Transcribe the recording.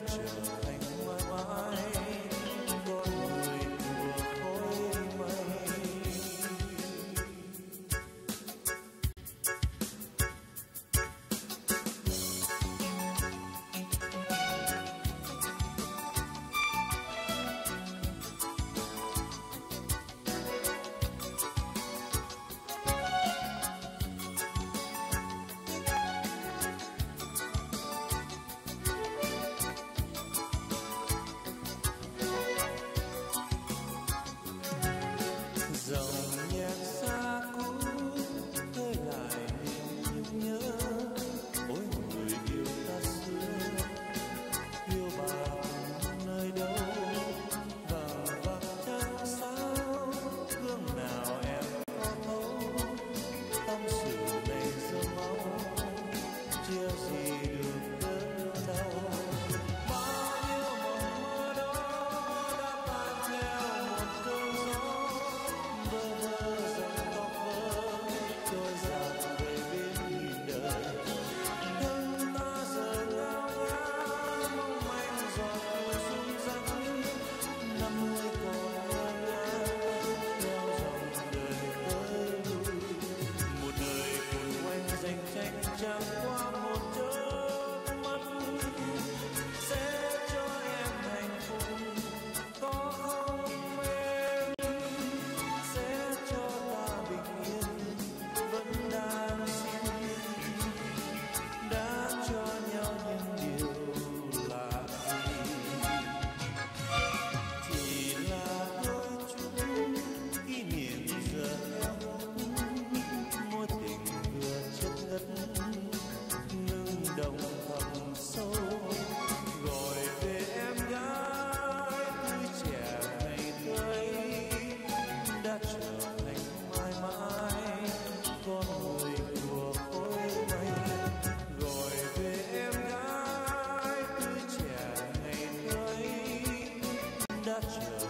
got you playing my mind. Dutchman.